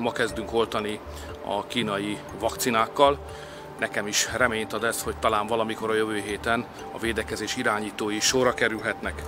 ma kezdünk oltani a kínai vakcinákkal. Nekem is reményt ad ez, hogy talán valamikor a jövő héten a védekezés irányítói sorra kerülhetnek.